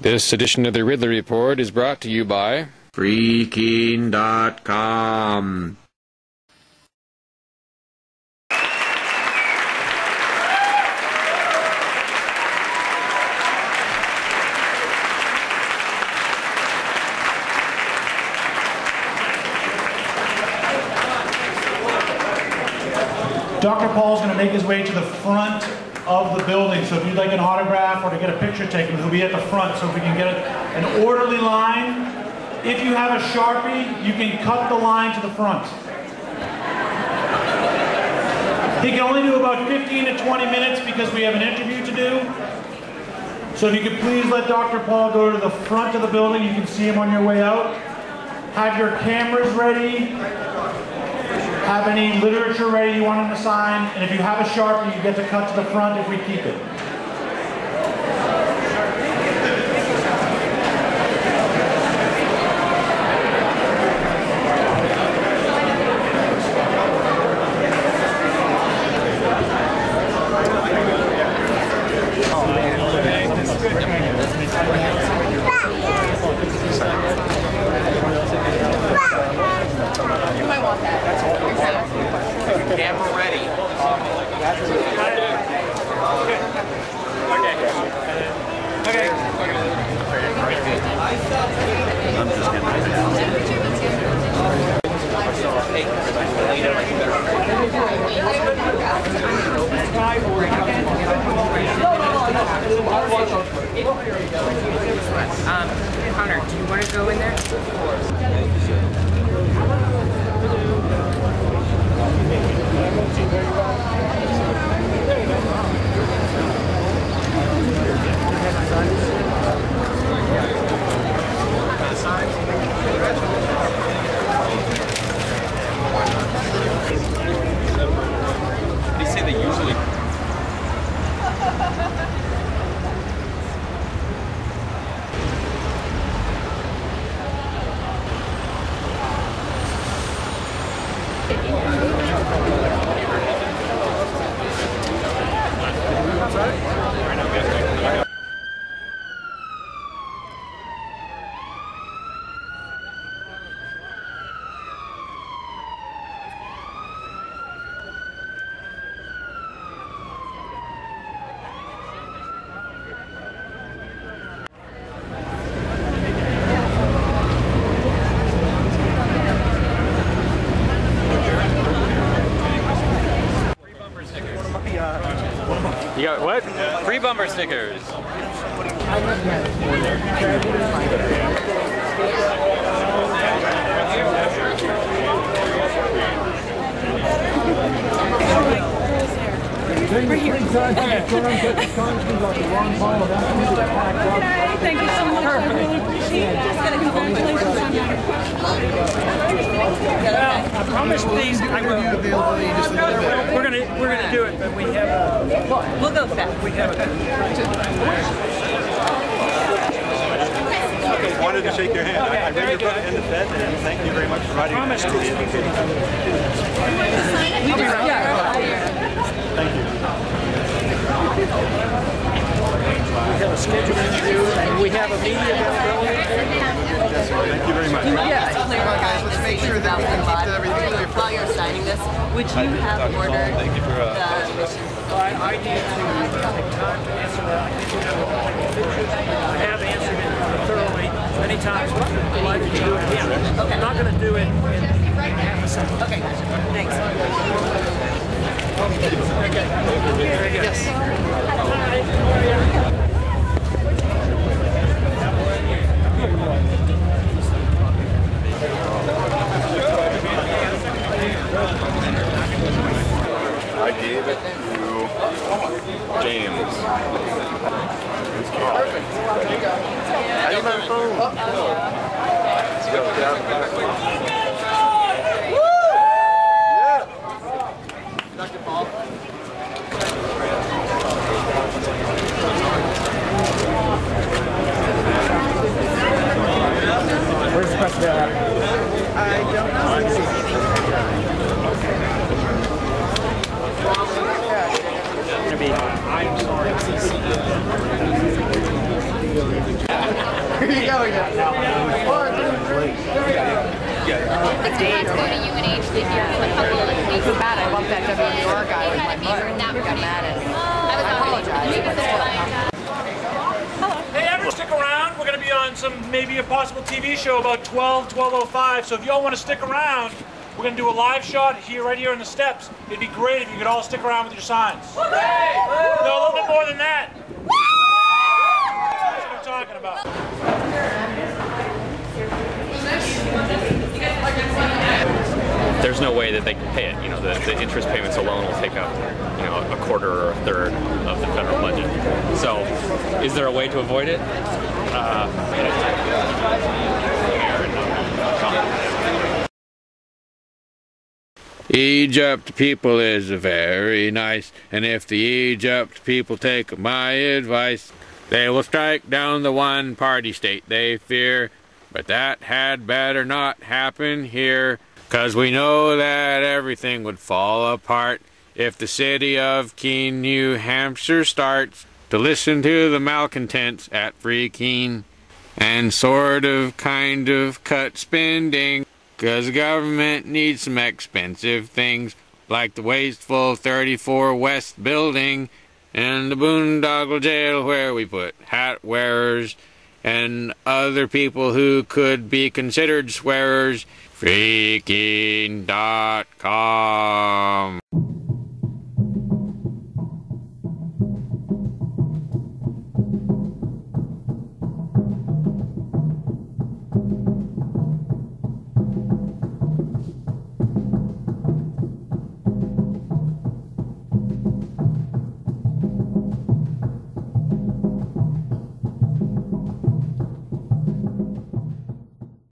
This edition of the Ridley Report is brought to you by FreeKeene.com. Dr. Paul's going to make his way to the front of the building, so if you'd like an autograph or to get a picture taken, he'll be at the front, so if we can get an orderly line. If you have a Sharpie, you can cut the line to the front. He can only do about 15 to 20 minutes because we have an interview to do. So if you could please let Dr. Paul go to the front of the building, you can see him on your way out. Have your cameras ready, have any literature ready you want him to sign, and if you have a Sharpie, you get to cut to the front if we keep it. Um, Connor, do you want to go in there? You got what? Free bumper stickers. Thank you so much. I really appreciate it. Just gotta congratulations on your. I promise these, I will. We're gonna, we're gonna do it, but we have a, We'll go fast. we have a, wanted to shake your hand. I I read your book End the Fed, and thank you very much for writing promise that. to speak to Thank you. We have a scheduled interview, and we have a media availability. Thank you very much. Yeah. guys, let's make sure that we can keep everything clear. While you're signing this, would you have ordered Thank you for, uh, the? I, I need to take time to answer that. I think I have answered it thoroughly many times, but I'm delighted to do it again. I'm not gonna do it in half a second. Okay. Thanks. Very good. Yes. Gave it to James. Perfect. My phone. Let's go. Get out of the back. Yeah. Dr. Paul. Where's the press I don't know. Gonna be, I'm sorry. Here you go again. One, two, three. It's hard to go to UNH to hear a couple of I feel bad. I bumped that WNR guy with my butt. He got mad at me. I oh, apologize, but still. Hey, everyone, stick around. We're going to be on some, maybe a possible TV show about 12, 12.05. So if y'all want to stick around, we're going to do a live shot here, right here on the steps. It'd be great if you could all stick around with your signs. No, a little bit more than that. That's what I'm talking about. There's no way that they can pay it. You know, the, the interest payments alone will take up, you know, a quarter or a third of the federal budget. So, is there a way to avoid it? Uh, Egypt people is very nice, and if the Egypt people take my advice, they will strike down the one party state they fear. But that had better not happen here, 'cause we know that everything would fall apart if the city of Keene, New Hampshire starts to listen to the malcontents at Free Keene and sort of kind of cut spending. Cause the government needs some expensive things like the wasteful 34 West building and the boondoggle jail where we put hat wearers and other people who could be considered swearers. FreeKeene.com.